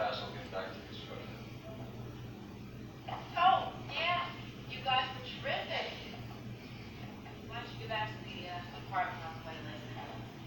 Tash will get back to construction. Oh, yeah. You guys are terrific. Why don't you get back to the uh, apartment on the way later?